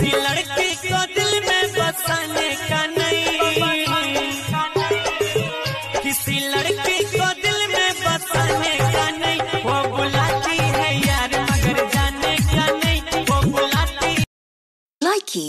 किसी लड़की को दिल में बसाने का नहीं। किसी लड़की को दिल में बसाने का नहीं। वो बुलाती है यार, मगर जाने का नहीं। वो बुलाती लाइकी